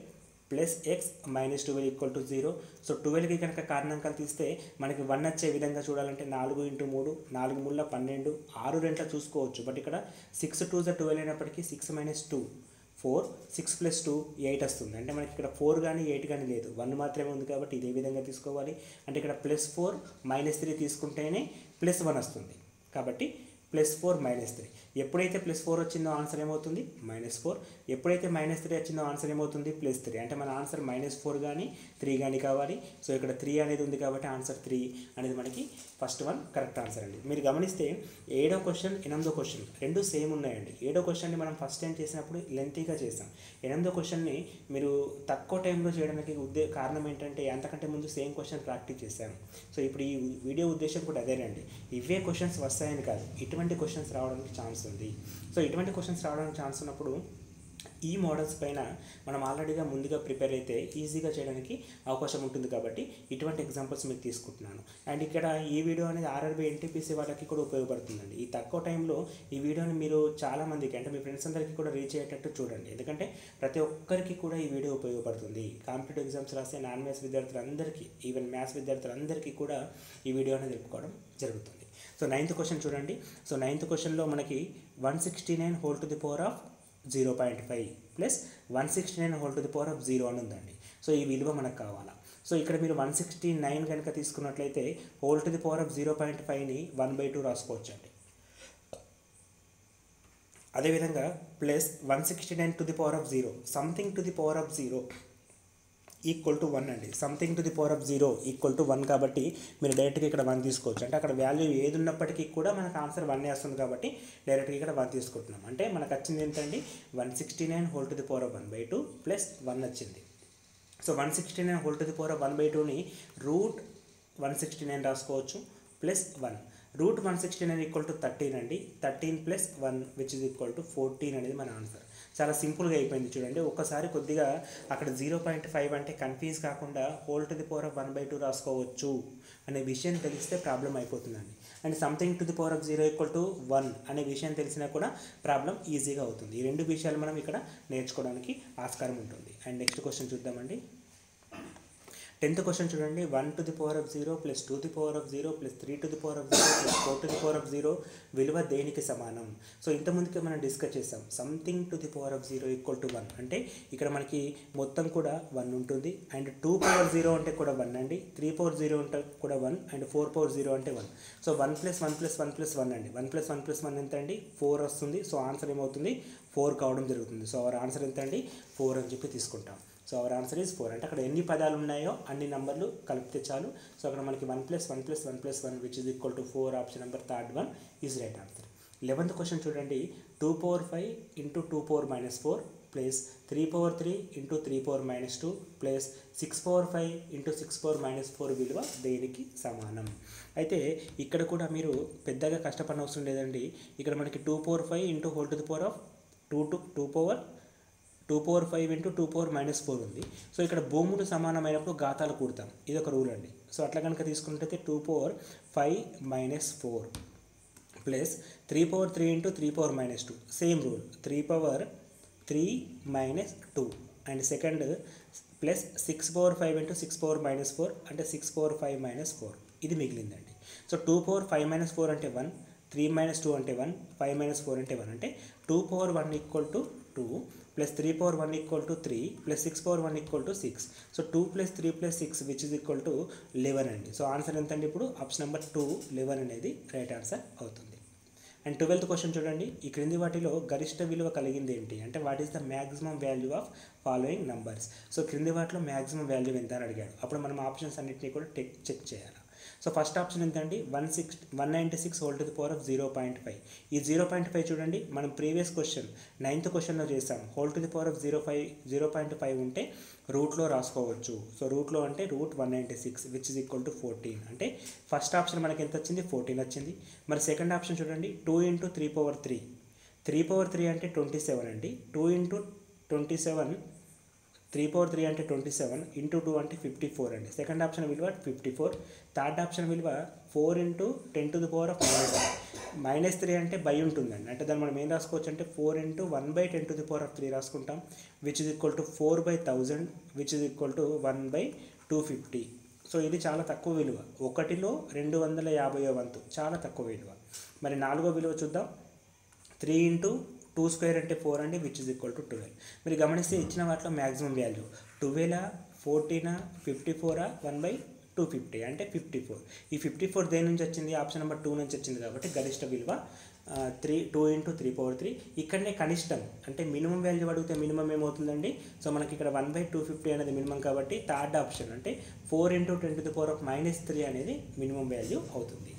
plus x minus twelve equal to zero. So ట్వెల్వ్కి కనుక కారణాంకాలు తీస్తే మనకి వన్ వచ్చే విధంగా చూడాలంటే నాలుగు ఇంటూ మూడు నాలుగు మూడుల పన్నెండు ఆరు రెంట్ల చూసుకోవచ్చు. బట్ ఇక్కడ సిక్స్ టూ జ ట్వెల్వ్ అయినప్పటికీ six minus two four six plus two eight వస్తుంది. అంటే మనకి ఇక్కడ ఫోర్ కానీ ఎయిట్ కానీ లేదు. వన్ మాత్రమే ఉంది కాబట్టి ఇదే విధంగా తీసుకోవాలి. అంటే ఇక్కడ ప్లస్ ఫోర్ మైనస్ త్రీ తీసుకుంటేనే ప్లస్ వన్ వస్తుంది. కాబట్టి ప్లస్ ఫోర్ మైనస్ త్రీ ఎప్పుడైతే ప్లస్ ఫోర్ వచ్చిందో ఆన్సర్ ఏమవుతుంది? Minus four. ఎప్పుడైతే మైనస్ త్రీ వచ్చిందో ఆన్సర్ ఏమవుతుంది? Plus three. అంటే మన ఆన్సర్ మైనస్ ఫోర్ కానీ త్రీ కానీ కావాలి. సో ఇక్కడ త్రీ అనేది ఉంది కాబట్టి ఆన్సర్ త్రీ అనేది మనకి ఫస్ట్ వన్ కరెక్ట్ ఆన్సర్ అండి. మీరు గమనిస్తే ఏడో క్వశ్చన్ ఎనిమిదో క్వశ్చన్ రెండు సేమ్ ఉన్నాయండి. ఏడో క్వశ్చన్ని మనం ఫస్ట్ టైం చేసినప్పుడు లెంతీగా చేసాం ఎనిమిదో క్వశ్చన్ని మీరు తక్కువ టైంలో చేయడానికి ఉద్దే కారణం ఏంటంటే అంతకంటే ముందు సేమ్ క్వశ్చన్ ప్రాక్టీస్ చేశాను సో ఇప్పుడు ఈ వీడియో ఉద్దేశం కూడా అదేనండి. ఇవే క్వశ్చన్స్ వస్తాయని కాదు. ఇటువంటి క్వశ్చన్స్ రావడానికి ఛాన్స్ వస్తుంది సో ఇటువంటి క్వశ్చన్స్ రావడానికి ఛాన్స్ ఉన్నప్పుడు ఈ మోడల్స్ పైన మనం ఆల్రెడీగా ముందుగా ప్రిపేర్ అయితే ఈజీగా చేయడానికి అవకాశం ఉంటుంది కాబట్టి ఇటువంటి ఎగ్జాంపుల్స్ మీకు తీసుకుంటున్నాను. అండ్ ఇక్కడ ఈ వీడియో అనేది ఆర్ఆర్బీ ఎన్టీపీసీ వాళ్ళకి కూడా ఉపయోగపడుతుందండి. ఈ తక్కువ టైంలో ఈ వీడియోని మీరు చాలా మందికి అంటే మీ ఫ్రెండ్స్ అందరికీ కూడా రీచ్ అయ్యేటట్టు చూడండి. ఎందుకంటే ప్రతి ఒక్కరికి కూడా ఈ వీడియో ఉపయోగపడుతుంది. కాంపిటేటివ్ ఎగ్జామ్స్ రాసే నాన్ మ్యాథ్స్ విద్యార్థులందరికీ ఈవెన్ మ్యాథ్స్ విద్యార్థులందరికీ కూడా ఈ వీడియో అనేది తెలుపుకోవడం జరుగుతుంది. సో నైన్త్ క్వశ్చన్ చూడండి. సో నైన్త్ క్వశ్చన్లో మనకి one sixty nine whole to the power of zero point five plus one sixty nine whole to the power of zero అని ఉందండి. సో ఈ విలువ మనకు కావాలా. సో ఇక్కడ మీరు వన్ సిక్స్టీ నైన్ కనుక తీసుకున్నట్లయితే whole to the power of zero point ఫైవ్ని one by two రాసుకోవచ్చు అండి అదేవిధంగా plus one sixty nine to the power of zero something to the power of zero equal to one అండి. Something to the power of zero equal to one కాబట్టి మీరు డైరెక్ట్గా ఇక్కడ one తీసుకోవచ్చు. అంటే అక్కడ వాల్యూ ఏది ఉన్నప్పటికీ కూడా మనకు ఆన్సర్ వన్ వస్తుంది కాబట్టి డైరెక్ట్గా ఇక్కడ వన్ తీసుకుంటున్నాం. అంటే మనకు వచ్చింది ఏంటండి? One sixty nine whole to the power of one by two plus one వచ్చింది. So one sixty nine whole to the power of one by టూని రూట్ వన్ సిక్స్టీ నైన్ రాసుకోవచ్చు plus one root one sixty nine equal to thirteen అండి. Thirteen plus one which is equal to fourteen అనేది మన answer చాలా సింపుల్గా అయిపోయింది చూడండి. ఒక్కసారి కొద్దిగా అక్కడ జీరో పాయింట్ ఫైవ్ అంటే కన్ఫ్యూజ్ కాకుండా whole to the power of one by two రాసుకోవచ్చు అనే విషయం తెలిస్తే ప్రాబ్లం అయిపోతుందండి. And something to the power of zero equal to one అనే విషయం తెలిసినా కూడా ప్రాబ్లం ఈజీగా అవుతుంది. ఈ రెండు విషయాలు మనం ఇక్కడ నేర్చుకోవడానికి ఆస్కారం ఉంటుంది. అండ్ నెక్స్ట్ క్వశ్చన్ చూద్దామండి. టెన్త్ క్వశ్చన్ చూడండి. One to the power of zero plus two the power of zero plus three to the power of zero plus four to the power of zero విలువ దేనికి సమానం? So ఇంతకుముందుకే మనం discuss చేసాం. Something to the power of zero equal to one. అంటే ఇక్కడ మనకి మొత్తం కూడా వన్ ఉంటుంది. అండ్ టూ పవర్ జీరో అంటే కూడా వన్ అండి. త్రీ పవర్ జీరో అంటే కూడా one. And four power zero అంటే one. So one plus one plus one plus one అండి. One plus one plus one ఎంత అండి ఫోర్ వస్తుంది. సో ఆన్సర్ ఏమవుతుంది? ఫోర్ కావడం జరుగుతుంది. సో అవర్ ఆన్సర్ ఎంత అండి ఫోర్ అని చెప్పి తీసుకుంటాం. So our answer is four అంటే అక్కడ ఎన్ని పదాలు ఉన్నాయో అన్ని నెంబర్లు కలిపితే చాలు. సో అక్కడ మనకి one plus one plus one plus one which is equal to four option number third one is right answer eleventh question చూడండి. Two power five into two power minus four plus three power three into three power minus two plus six power five into six power minus four విలువ దేనికి సమానం? అయితే ఇక్కడ కూడా మీరు పెద్దగా కష్టపడిన అవసరం లేదండి. ఇక్కడ మనకి two power five into whole to the power of two to two power two power five into two power minus four ఉంది. సో ఇక్కడ భూములు సమానమైనప్పుడు ఘాతాలు కూడతాం. ఇది ఒక రూల్ అండి. సో అట్లా కనుక తీసుకుంటే two power five minus four plus three power three into three power minus two. Same rule. Three power three minus two. And second plus six power five into six power minus four అంటే six power five minus four. ఇది మిగిలిందండి. So two power five minus four అంటే one three minus two అంటే one five minus four అంటే one. అంటే two power one equal to two plus three power one equal to three plus six power one equal to six so two plus three plus six which is equal to eleven అండి. So answer ఎంత అండి ఇప్పుడు? Option number two eleven అనేది right answer అవుతుంది. And twelfth question చూడండి. ఈ క్రింది వాటిలో గరిష్ట విలువ కలిగింది ఏంటి? అంటే what is the maximum value of following numbers so క్రింది వాటిలో మ్యాక్సిమం వాల్యూ ఎంత అని అడిగాడు. అప్పుడు మనం ఆప్షన్స్ అన్నింటినీ కూడా టెక్ చెక్ చేయాలి? సో ఫస్ట్ ఆప్షన్ ఎంతండి one six one ninety six whole to the power of zero point five ఈ జీరో పాయింట్ ఫైవ్ చూడండి మనం ప్రీవియస్ క్వశ్చన్ నైన్త్ క్వశ్చన్లో చేసాం. Whole to the power of zero five zero point five ఉంటే రూట్లో రాసుకోవచ్చు. So రూట్లో అంటే root one ninety six which is equal to fourteen అంటే ఫస్ట్ ఆప్షన్ మనకి ఎంత వచ్చింది? ఫోర్టీన్ వచ్చింది. మరి సెకండ్ ఆప్షన్ చూడండి two into three power three three power three అంటే ట్వంటీ సెవెన్ అండి. Two into twenty seven three four three అంటే ట్వంటీ సెవెన్ ఇంటూ టూ అంటే ఫిఫ్టీ ఫోర్ అండి. సెకండ్ ఆప్షన్ విలువ ఫిఫ్టీ ఫోర్ థర్డ్ ఆప్షన్ విలువ four into ten to the power of minus minus three అంటే by ఉంటుందండి. అంటే దాన్ని మనం ఏం రాసుకోవచ్చు అంటే four into one by ten to the power of three రాసుకుంటాం which is equal to four by thousand which is equal to one by two fifty so ఇది చాలా తక్కువ విలువ. ఒకటిలో రెండు వందల యాభై వంతు. చాలా తక్కువ విలువ. మరి నాలుగో విలువ చూద్దాం. త్రీ ఇంటూ టూ స్క్వేర్ అంటే ఫోర్ అండి which is equal to twelve మీరు గమనిస్తే ఇచ్చిన వాటిలో మ్యాక్సిమం వాల్యూ ట్వెల్వా ఫోర్టీనా ఫిఫ్టీ ఫోరా వన్ బై టూ ఫిఫ్టీ అంటే ఫిఫ్టీ ఫోర్ ఈ ఫిఫ్టీ ఫోర్ దేని నుంచి వచ్చింది? ఆప్షన్ నెంబర్ టూ నుంచి వచ్చింది కాబట్టి గరిష్ట విలువ three two into three power three ఇక్కడనే కనిష్టం అంటే మినిమం వాల్యూ అడిగితే మినిమం ఏమవుతుందండి? సో మనకి ఇక్కడ వన్ బై టూ ఫిఫ్టీ అనేది మినిమం కాబట్టి థర్డ్ ఆప్షన్ అంటే four into ten to the power of minus three అనేది మినిమం వాల్యూ అవుతుంది.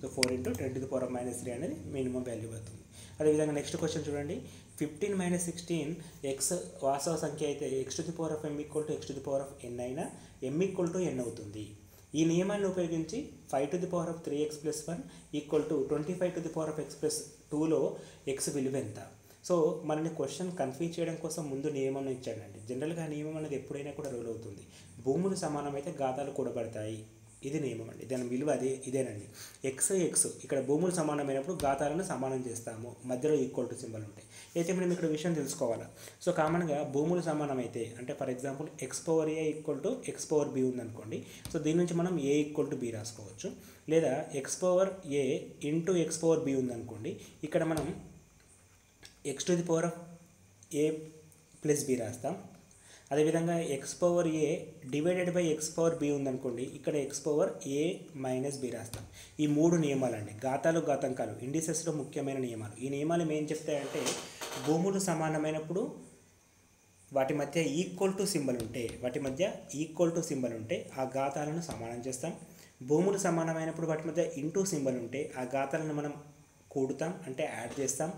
So four into ten to the power of minus three అనేది మినిమం వాల్యూ అవుతుంది. అదేవిధంగా నెక్స్ట్ క్వశ్చన్ చూడండి. Fifteen minus sixteen x వాస్తవ సంఖ్య అయితే x to the power of m equal to x to the power of n అయినా m equal to n అవుతుంది. ఈ నియమాన్ని ఉపయోగించి five to the power of three x plus one equal to twenty five to the power of x plus టూలో x విలువ ఎంత? So మనని question confuse చేయడం కోసం ముందు నియమం ఇచ్చాడండి. జనరల్గా నియమం అనేది ఎప్పుడైనా కూడా రూల్ అవుతుంది. భూములు సమానమైతే గాతాలు కూడబడతాయి. ఇది నియమం అండి. దాని విలువ అదే ఇదేనండి. ఎక్స్ ఎక్స్ ఇక్కడ భూములు సమానమైనప్పుడు గాతాలను సమానం చేస్తాము. మధ్యలో ఈక్వల్ టు సింబల్ ఉంటాయి. అయితే మనం ఇక్కడ విషయం తెలుసుకోవాలా? సో కామన్గా భూములు సమానమైతే అంటే for example x power a equal to x power b ఉందనుకోండి. సో దీని నుంచి మనం ఏ ఈక్వల్ టు బి రాసుకోవచ్చు. లేదా x power a into x power b ఉందనుకోండి. ఇక్కడ మనం x to the power of a plus b రాస్తాం. అదేవిధంగా x power a divided by x power b ఉందనుకోండి ఇక్కడ x power a minus b రాస్తాం. ఈ మూడు నియమాలండి. ఘాతాలు ఘాతంకాలు ఇండిసెస్లో ముఖ్యమైన నియమాలు. ఈ నియమాలు ఏం చెప్తాయంటే భూములు సమానమైనప్పుడు వాటి మధ్య ఈక్వల్ టు సింబల్ ఉంటే వాటి మధ్య ఈక్వల్ టు సింబల్ ఉంటే ఆ ఘాతాలను సమానం చేస్తాం. భూములు సమానమైనప్పుడు వాటి మధ్య ఇంటూ సింబల్ ఉంటే ఆ ఘాతాలను మనం కూడుతాం అంటే యాడ్ చేస్తాం.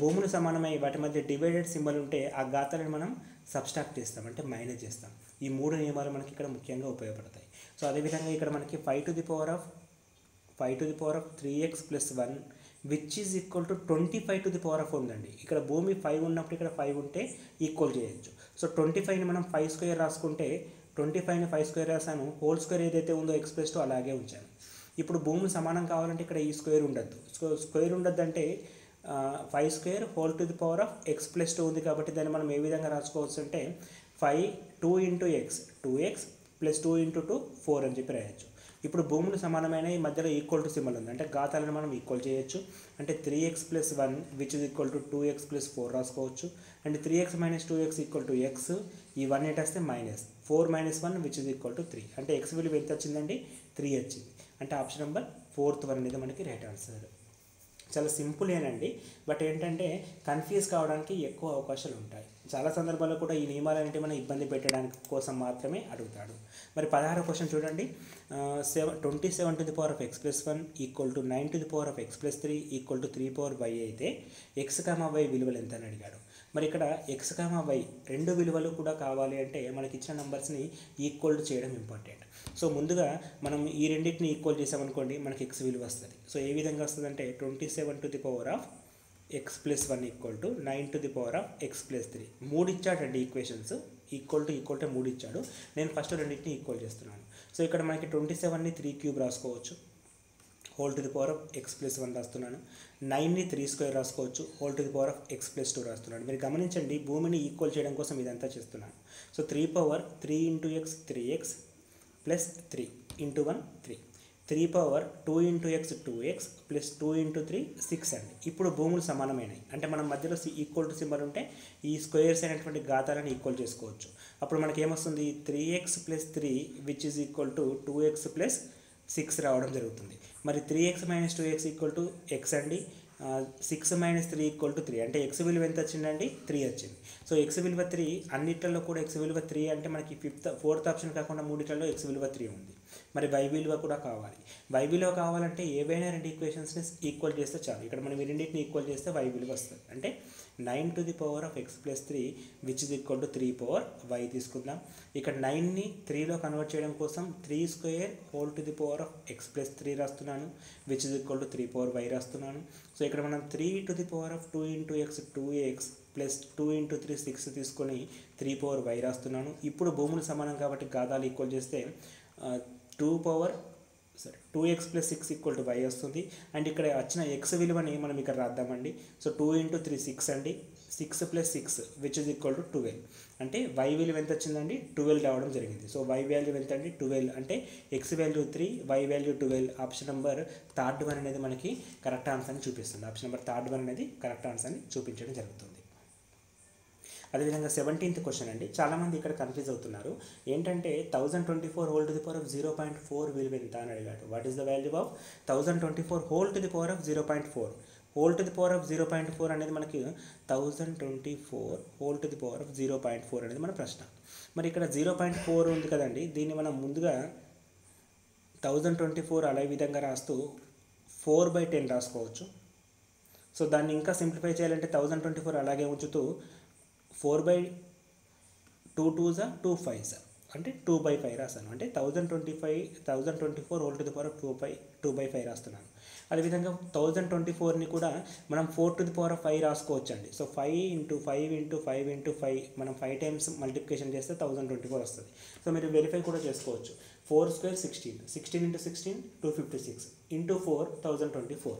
భూములు సమానమై వాటి మధ్య డివైడెడ్ సింబల్ ఉంటే ఆ ఘాతాలను మనం సబ్స్ట్రాక్ట్ చేస్తాం అంటే మైనస్ చేస్తాం. ఈ మూడు నియమాలు మనకి ఇక్కడ ముఖ్యంగా ఉపయోగపడతాయి. సో అదేవిధంగా ఇక్కడ మనకి five to the power of five to the power of three x plus one which is equal to twenty five to the power of ఉందండి. ఇక్కడ భూమి ఫైవ్ ఉన్నప్పుడు ఇక్కడ ఫైవ్ ఉంటే ఈక్వల్ చేయొచ్చు. సో ట్వంటీ ఫైవ్ని మనం ఫైవ్ స్క్వేర్ రాసుకుంటే ట్వంటీ ఫైవ్ని ఫైవ్ స్క్వేర్ రాసాను హోల్ స్క్వేర్ ఏదైతే ఉందో ఎక్స్ప్రెస్ అలాగే ఉంచాను. ఇప్పుడు భూమి సమానం కావాలంటే ఇక్కడ ఈ స్క్వేర్ ఉండద్దు. స్క్వేర్ ఉండద్దు అంటే five square whole to the power of x plus two ఉంది కాబట్టి దాన్ని మనం ఏ విధంగా రాసుకోవచ్చు అంటే five two into x two x plus two into two four అని చెప్పి రాయొచ్చు. ఇప్పుడు భూములు సమానమైన ఈ మధ్యలో ఈక్వల్ టు సింబల్ ఉంది. అంటే ఘాతాలను మనం ఈక్వల్ చేయొచ్చు. అంటే three x plus one which is equal to two x plus four రాసుకోవచ్చు. And three x minus two x equal to x ఈ వన్ ఎయిట్ వస్తే minus four minus one which is equal to three. అంటే x విలువ ఎంత వచ్చిందండి? Three వచ్చింది. అంటే option number fourth one అనేది మనకి రైట్ ఆన్సర్. చాలా సింపులేనండి బట్ ఏంటంటే కన్ఫ్యూజ్ కావడానికి ఎక్కువ అవకాశాలు ఉంటాయి. చాలా సందర్భాల్లో కూడా ఈ నియమాలు అనేవి మనం ఇబ్బంది పెట్టడానికి కోసం మాత్రమే అడుగుతాడు. మరి పదహారు క్వశ్చన్ చూడండి. Seven twenty seven to the power of x plus one equal to nine to the power of x plus three equal to three power y అయితే ఎక్స్ కామా వై విలువలు ఎంత అని అడిగాడు. మరి ఇక్కడ ఎక్స్ కామా వై రెండు విలువలు కూడా కావాలి అంటే మనకి ఇచ్చిన నెంబర్స్ని ఈక్వల్ చేయడం ఇంపార్టెంట్ సో ముందుగా మనం ఈ రెండింటిని ఈక్వల్ చేసామనుకోండి మనకి ఎక్స్ విలువ వస్తుంది. సో ఏ విధంగా వస్తుందంటే twenty seven to the power of x plus one equal to nine to the power of x plus three మూడు ఇచ్చాడండి equations equal to equal to మూడు ఇచ్చాడు. నేను ఫస్ట్ రెండింటిని ఈక్వల్ చేస్తున్నాను. సో ఇక్కడ మనకి ట్వంటీ సెవెన్ని త్రీ క్యూబ్ రాసుకోవచ్చు. Whole to the power of x plus one రాస్తున్నాను. నైన్ని త్రీ స్క్వేర్ రాసుకోవచ్చు whole to the power of x plus two రాస్తున్నాను మీరు గమనించండి భూమిని ఈక్వల్ చేయడం కోసం ఇదంతా చేస్తున్నాను. So three power three into x three x plus three into one three. Three power two into x two x plus two into three six అండి. ఇప్పుడు భూములు సమానమైనవి. అంటే మనం మధ్యలో ఈక్వల్ టు సింబల్ ఉంటే ఈ స్క్వేర్స్ అయినటువంటి ఘాతాలను ఈక్వల్ చేసుకోవచ్చు. అప్పుడు మనకి ఏమొస్తుంది three x plus three which is equal to two x plus six రావడం జరుగుతుంది. మరి three x minus two x equal to x అండి. Six minus three equal to three అంటే ఎక్స్ విలువ ఎంత వచ్చిందండి? త్రీ వచ్చింది. సో ఎక్స్ విలువ త్రీ అన్నిట్లలో కూడా ఎక్స్ విలువ త్రీ అంటే మనకి ఫిఫ్త్ ఫోర్త్ ఆప్షన్ కాకుండా మూడిట్లలో ఎక్స్ విలువ త్రీ ఉంది. మరి వై విలువ కూడా కావాలి. వై విలువ కావాలంటే ఏవైనా రెండు ఈక్వేషన్స్ని ఈక్వల్ చేస్తే చాలు. ఇక్కడ మనం ఈ రెండింటిని ఈక్వల్ చేస్తే వై విలువ వస్తుంది. అంటే nine to the power of x plus three which is equal to three power y తీసుకుందాం. ఇక్కడ నైన్ని త్రీలో కన్వర్ట్ చేయడం కోసం three square whole to the power of x plus three రాస్తున్నాను which is equal to three power y రాస్తున్నాను. So ఇక్కడ మనం three to the power of two into x two x plus two into three six తీసుకొని three power y రాస్తున్నాను. ఇప్పుడు భూములు సమానం కాబట్టి గాదాలు ఈక్వల్ చేస్తే uh, టూ పవర్ సరే two x plus six equal to y వస్తుంది. అండ్ ఇక్కడ వచ్చిన ఎక్స్ విలువని మనం ఇక్కడ రాద్దామండి. So two into three six అండి. Six plus six which is equal to twelve అంటే వై విలువ ఎంత వచ్చిందండి? ట్వెల్వ్ రావడం జరిగింది. సో వై వాల్యూ ఎంత అండి? ట్వెల్వ్ అంటే x value three y value twelve option number third one అనేది మనకి కరెక్ట్ ఆన్సర్ని చూపిస్తుంది. ఆప్షన్ నెంబర్ థర్డ్ వన్ అనేది కరెక్ట్ ఆన్సర్ని చూపించడం జరుగుతుంది. అదేవిధంగా సెవెంటీన్త్ క్వశ్చన్ అండి. చాలామంది ఇక్కడ కన్ఫ్యూజ్ అవుతున్నారు. ఏంటంటే thousand twenty four whole to the power of zero point four విలువ ఎంత అని అడిగాడు what is the value of thousand twenty four whole to the power of zero point four whole to the power of zero point four అనేది మనకి thousand twenty four whole to the power of zero point four అనేది మన ప్రశ్న. మరి ఇక్కడ zero point four ఉంది కదండి. దీన్ని మనం ముందుగా థౌజండ్ ట్వంటీ ఫోర్ అలా విధంగా రాస్తూ ఫోర్ బై టెన్ రాసుకోవచ్చు. సో దాన్ని ఇంకా సింప్లిఫై చేయాలంటే థౌజండ్ ట్వంటీ ఫోర్ అలాగే ఉంచుతూ ఫోర్ బై టూ టూ జా టూ ఫైవ్ జా. అంటే టూ బై ఫైవ్ రాస్తాను. అంటే thousand twenty five thousand twenty four whole to the power two by two by five రాస్తున్నాను. అదేవిధంగా థౌజండ్ ట్వంటీ ఫోర్ని కూడా మనం four to the power of five రాసుకోవచ్చు అండి so five into five into five into five మనం five times multiplication చేస్తే thousand twenty four వస్తుంది. సో మీరు వెరిఫై కూడా చేసుకోవచ్చు. Four square sixteen. Sixteen into sixteen two fifty six. Into four thousand twenty four.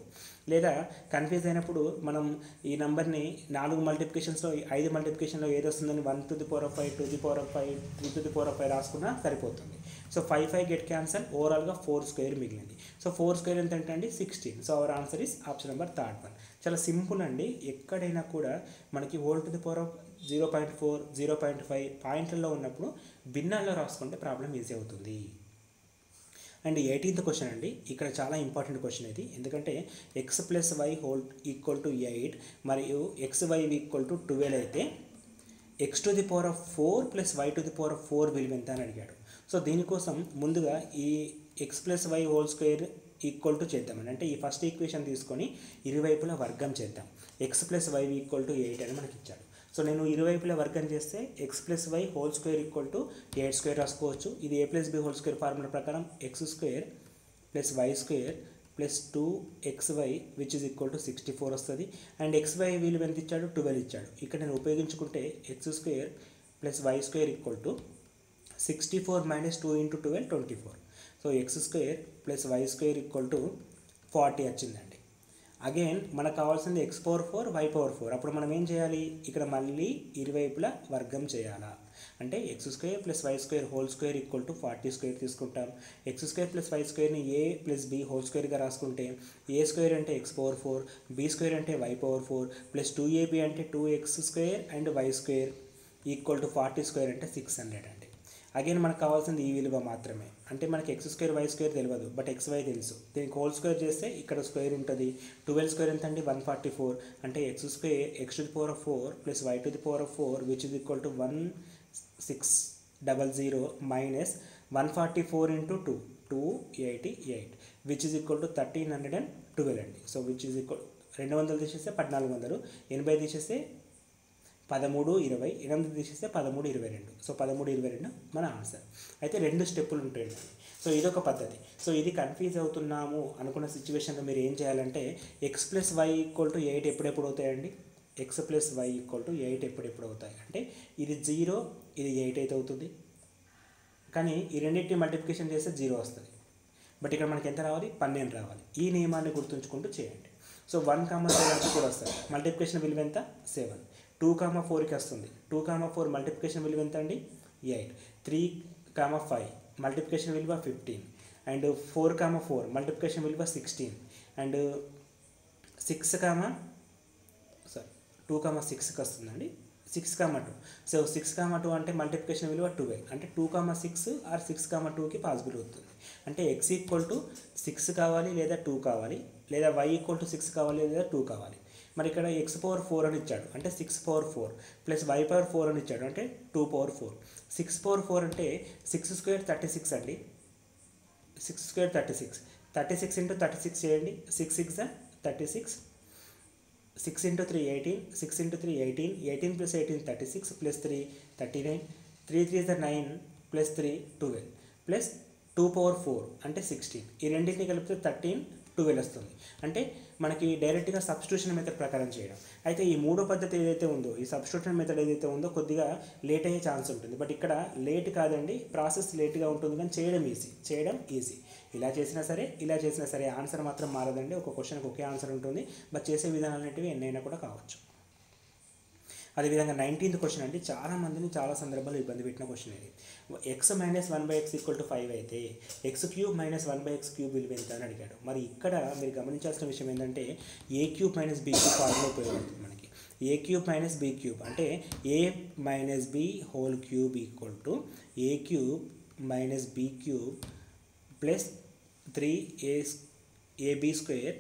లేదా confuse అయినప్పుడు మనం ఈ నెంబర్ని నాలుగు మల్టిప్లికేషన్స్లో ఐదు మల్టిప్లికేషన్లో ఏది వస్తుందని one to the power of five two the power of five three to the power of five రాసుకున్నా సరిపోతుంది. So five five get cancel ఓవరాల్గా ఫోర్ స్క్వేర్ మిగిలింది. సో ఫోర్ స్క్వేర్ ఎంత అంటే sixteen. So our answer is option number third one. చాలా simple అండి. ఎక్కడైనా కూడా మనకి whole to the power of zero point four zero point five పాయింట్లలో ఉన్నప్పుడు భిన్నాల్లో రాసుకుంటే ప్రాబ్లం ఈజీ అవుతుంది. అండ్ ఎయిటీన్త్ క్వశ్చన్ అండి. ఇక్కడ చాలా ఇంపార్టెంట్ క్వశ్చన్ ఇది. ఎందుకంటే x plus y whole equal to eight మరియు x y equal to twelve అయితే x to the power of four plus y to the power of four విలువ ఎంత అని అడిగాడు. సో దీనికోసం ముందుగా ఈ x plus y whole square equal to చేద్దామని అంటే ఈ ఫస్ట్ ఈక్వేషన్ తీసుకొని ఇరువైపులా వర్గం చేద్దాం. X plus y equal to eight అని మనకి ఇచ్చాడు సో నేను ఇరువైపులా వర్గం చేస్తే x plus y whole square equal to eight square రాసుకోవచ్చు. ఇది A plus B whole square formula ప్రకారం x square plus y square plus two x y which is equal to sixty four వస్తుంది. And x y విలువ ఎంత ఇచ్చాడు? Twelve ఇచ్చాడు. ఇక్కడ నేను ఉపయోగించుకుంటే x square plus y square equal to sixty four minus two into twelve twenty four so x square plus y square equal to forty వచ్చిందండి. Again మనకు కావాల్సింది x power four y power four అప్పుడు మనం ఏం చేయాలి? ఇక్కడ మళ్ళీ ఇరువైపులా వర్గం చేయాలా? అంటే x square plus y square whole square equal to forty square తీసుకుంటాం. ఎక్స్ స్క్వేర్ ప్లస్ వై స్క్వేర్ని ఏ ప్లస్ బి హోల్ స్క్వేర్గా రాసుకుంటే ఏ స్క్వేర్ అంటే x power four B square అంటే y power four plus two AB అంటే two x square and y square equal to forty square అంటే six hundred అండి again మనకు కావాల్సింది ఈ విలువ మాత్రమే. అంటే మనకి ఎక్స్ స్క్వేర్ వై స్క్వేర్ తెలియదు బట్ ఎక్స్ వై తెలుసు. దీనికి హోల్ స్క్వేర్ చేస్తే ఇక్కడ స్క్వేర్ ఉంటుంది. ట్వెల్వ్ స్క్వేర్ ఎంత అండి వన్ ఫార్టీ ఫోర్ అంటే x square x to the power of four plus y to the power of four which is equal to one six double zero minus one forty four into two two eighty eight which is equal to thirteen hundred and. Twelve అండి so which is equal రెండు వందలు తీసేస్తే పద్నాలుగు వందలు ఎనభై తీసేస్తే పదమూడు ఇరవై ఎనిమిది తీసేస్తే పదమూడు ఇరవై రెండు. సో పదమూడు ఇరవై రెండు మన ఆన్సర్ అయితే రెండు స్టెప్పులు ఉంటాయండి సో ఇదొక పద్ధతి. సో ఇది కన్ఫ్యూజ్ అవుతున్నాము అనుకున్న సిచ్యువేషన్లో మీరు ఏం చేయాలంటే x plus y equal to eight ఎప్పుడెప్పుడు అవుతాయండి x plus y equal to eight ఎప్పుడెప్పుడు అవుతాయి? అంటే ఇది జీరో ఇది ఎయిట్ అయితే అవుతుంది. కానీ ఈ రెండింటిని మల్టిప్లికేషన్ చేస్తే జీరో వస్తుంది. బట్ ఇక్కడ మనకి ఎంత రావాలి? పన్నెండు రావాలి. ఈ నియమాన్ని గుర్తుంచుకుంటూ చేయండి. సో వన్ కామన్ సెవెన్ కూడా వస్తుంది. మల్టిప్లికేషన్ విలువ ఎంత? సెవెన్ టూ కామా ఫోర్కి వస్తుంది. టూ కామా ఫోర్ మల్టిప్లికేషన్ విలువ ఎంత అండి eight. Three comma five multiplication విలువ fifteen and four comma four multiplication విలువ sixteen and six comma sorry two comma సిక్స్కి వస్తుందండి. Six comma two so six comma two అంటే మల్టిప్లికేషన్ విలువ ట్వెల్వ్ అంటే two comma six or six comma టూకి possible అవుతుంది. అంటే ఎక్స్ ఈక్వల్ టు సిక్స్ కావాలి లేదా టూ కావాలి? లేదా వై ఈక్వల్ టు సిక్స్ కావాలి లేదా టూ కావాలి? మరి ఇక్కడ ఎక్స్ పవర్ ఫోర్ అని ఇచ్చాడు. అంటే six power four plus y power four అని ఇచ్చాడు. అంటే two power four six power four అంటే సిక్స్ స్క్వేర్ థర్టీ సిక్స్ అండి. Six square thirty six thirty six into thirty six చేయండి. Six six thirty six six into three eighteen six into three eighteen eighteen plus eighteen thirty six plus three thirty nine three three the nine plus three twelve plus two power four అంటే sixteen ఈ రెండింటిని కలిపితే thirteen twelve వస్తుంది అంటే మనకి డైరెక్ట్గా substitution method ప్రకారం చేయడం. అయితే ఈ మూడో పద్ధతి ఏదైతే ఉందో ఈ సబ్స్టిట్యూషన్ మెథడ్ ఏదైతే ఉందో కొద్దిగా లేట్ అయ్యే ఛాన్స్ ఉంటుంది. బట్ ఇక్కడ లేట్ కాదండి ప్రాసెస్ లేట్గా ఉంటుంది కానీ చేయడం ఈజీ చేయడం ఈజీ ఇలా చేసినా సరే ఇలా చేసినా సరే ఆన్సర్ మాత్రం మారదండి. ఒక క్వశ్చన్కి ఒకే ఆన్సర్ ఉంటుంది. బట్ చేసే విధానాలు అనేటివి ఎన్నైనా కూడా కావచ్చు. అదేవిధంగా నైన్టీన్త్ క్వశ్చన్ అంటే చాలా మందిని చాలా సందర్భాల్లో ఇబ్బంది పెట్టిన క్వశ్చన్ ఇది. X minus one by x equal to five అయితే x cube minus one by x cube విలువ ఎంత అని అడిగాడు. మరి ఇక్కడ మీరు గమనించాల్సిన విషయం ఏంటంటే A cube minus B cube formula ఉపయోగపడుతుంది మనకి. A cube minus B cube అంటే A minus B whole cube equal to A cube minus B cube plus three A AB square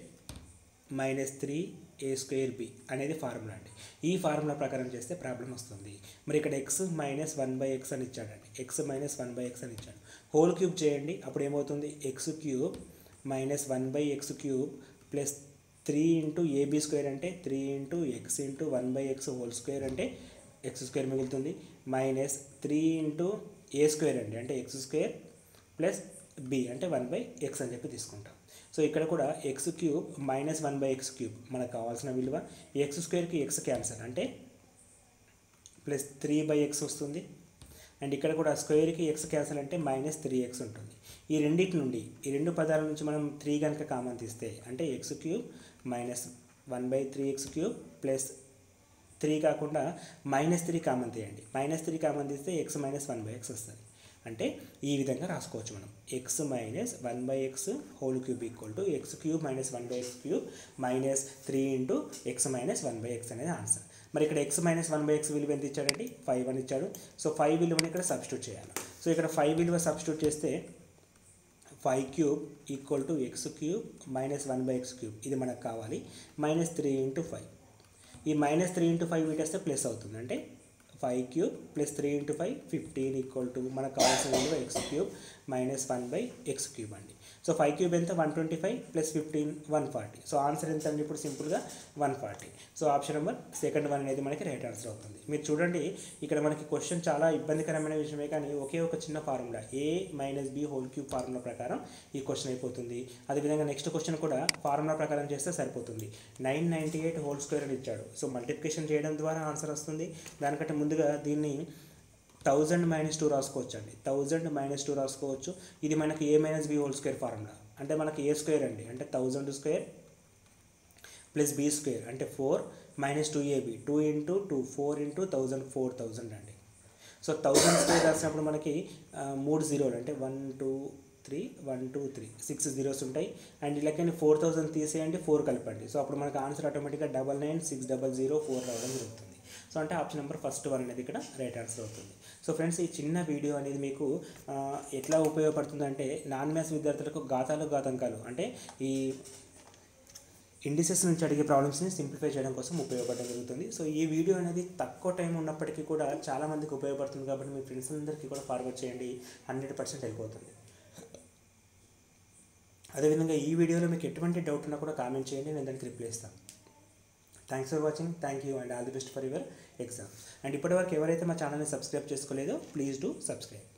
minus three A square B అనేది formula అండి. ఈ formula ప్రకారం చేస్తే problem వస్తుంది. మరి ఇక్కడ x minus one by x అని ఇచ్చాడండి. X minus one by x అని ఇచ్చాడు. హోల్ క్యూబ్ చేయండి. అప్పుడు ఏమవుతుంది? X cube minus one by x cube plus three into AB square అంటే three into x into one by x whole square అంటే x square మిగులుతుంది. Minus three into A square అండి. అంటే ఎక్స్ స్క్వేర్ ప్లస్ బి అంటే one by x అని చెప్పి తీసుకుంటాం. So ఇక్కడ కూడా x cube minus one by x cube మనకు కావాల్సిన విలువ ఎక్స్ స్క్వేర్కి ఎక్స్ క్యాన్సల్ అంటే ప్లస్ త్రీ బై ఎక్స్ వస్తుంది. అండ్ ఇక్కడ కూడా స్క్వేర్కి ఎక్స్ క్యాన్సల్ అంటే మైనస్ త్రీ ఎక్స్ ఉంటుంది. ఈ రెండింటి నుండి ఈ రెండు పదాల నుంచి మనం త్రీ కనుక కామన్ తీస్తే అంటే x cube minus one by three x cube plus three కాకుండా మైనస్ త్రీ కామన్ తీయండి. మైనస్ త్రీ కామన్ తీస్తే x minus one by x వస్తుంది. అంటే ఈ విధంగా రాసుకోవచ్చు మనం. X minus one by x whole cube equal to x cube minus one by x cube minus three into x minus one by x అనేది answer మరి ఇక్కడ x minus one by x విలువ ఎంత ఇచ్చాడండి? ఫైవ్ అని ఇచ్చాడు. So five విలువని ఇక్కడ సబ్స్టిట్యూట్ చేయాలి. సో ఇక్కడ ఫైవ్ విలువ సబ్స్టిట్యూట్ చేస్తే five cube equal to x cube minus one by x cube ఇది మనకు కావాలి. మైనస్ త్రీ ఇంటూ ఫైవ్ ఈ మైనస్ త్రీ ఇంటూ ఫైవ్ వీటేస్తే ప్లస్ అవుతుంది. అంటే five cube plus three into five fifteen equal to మనకు కావాల్సిన విలువ x cube minus one by x cube అండి. సో ఫైవ్ క్యూబ్ ఎంత? One twenty five plus fifteen one forty so answer ఎంత అండి? ఇప్పుడు సింపుల్గా one forty so option number second one అనేది మనకి రైట్ ఆన్సర్ అవుతుంది. మీరు చూడండి ఇక్కడ మనకి క్వశ్చన్ చాలా ఇబ్బందికరమైన విషయమే కానీ ఒకే ఒక చిన్న formula a minus b whole cube formula ప్రకారం ఈ క్వశ్చన్ అయిపోతుంది. అదేవిధంగా నెక్స్ట్ క్వశ్చన్ కూడా ఫార్ములా ప్రకారం చేస్తే సరిపోతుంది. Nine ninety eight whole square అని ఇచ్చాడు. సో మల్టిప్లికేషన్ చేయడం ద్వారా ఆన్సర్ వస్తుంది. దానికంటే ముందుగా దీన్ని థౌజండ్ మైనస్ టూ రాసుకోవచ్చు అండి థౌజండ్ మైనస్ టూ రాసుకోవచ్చు. ఇది మనకి a minus b whole square formula అంటే మనకి ఏ స్క్వేర్ అండి. అంటే thousand square plus b square అంటే four minus two ab two into two four into thousand four thousand అండి. సో థౌజండ్ స్క్వేర్ రాసినప్పుడు మనకి మూడు జీరోలు అంటే one two three one two three six zeros ఉంటాయి. అండ్ ఇలాగని ఫోర్ థౌజండ్ తీసేయండి. ఫోర్ కలపండి. సో అప్పుడు మనకి ఆన్సర్ ఆటోమేటిక్గా double nine six double zero four రావడం జరుగుతుంది. సో అంటే ఆప్షన్ నెంబర్ ఫస్ట్ వన్ అనేది ఇక్కడ రైట్ ఆన్సర్ అవుతుంది. సో ఫ్రెండ్స్ ఈ చిన్న వీడియో అనేది మీకు ఎట్లా ఉపయోగపడుతుందంటే నాన్ మ్యాథ్స్ విద్యార్థులకు గాతాలు గాతంకాలు అంటే ఈ ఇండిసెస్ నుంచి అడిగే ప్రాబ్లమ్స్ని సింప్లిఫై చేయడం కోసం ఉపయోగపడడం జరుగుతుంది. సో ఈ వీడియో అనేది తక్కువ టైం ఉన్నప్పటికీ కూడా చాలా మందికి ఉపయోగపడుతుంది కాబట్టి మీ ఫ్రెండ్స్ అందరికీ కూడా ఫార్వర్డ్ చేయండి. హండ్రెడ్ పర్సెంట్ అయిపోతుంది. అదేవిధంగా ఈ వీడియోలో మీకు ఎటువంటి డౌట్ ఉన్నా కూడా కామెంట్ చేయండి నేను దానికి రిప్లై ఇస్తాను. Thanks for watching thank you and all the best for your exam and ఇప్పటివరకు ఎవరైతే మా ఛానల్ని సబ్స్క్రైబ్ చేసుకోలేదో ప్లీజ్ డూ సబ్స్క్రైబ్